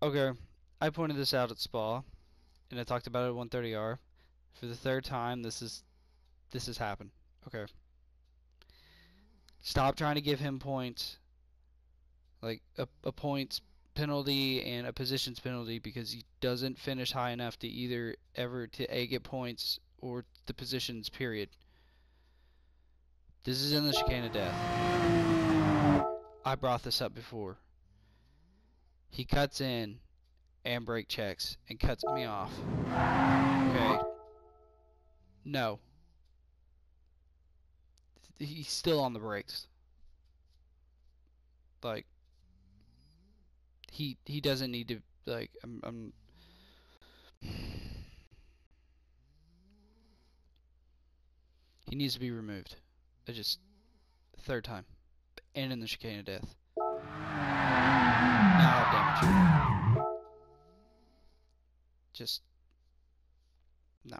Okay, I pointed this out at Spa, and I talked about it at 130R. For the third time, this is this has happened. Okay. Stop trying to give him points, like a, a points penalty and a positions penalty because he doesn't finish high enough to either ever to a get points or the positions. Period. This is in the chicane of death. I brought this up before. He cuts in and brake checks and cuts me off. Okay. No. He's still on the brakes. Like he he doesn't need to like I'm, I'm he needs to be removed. I just third time and in the chicane of death. Just no.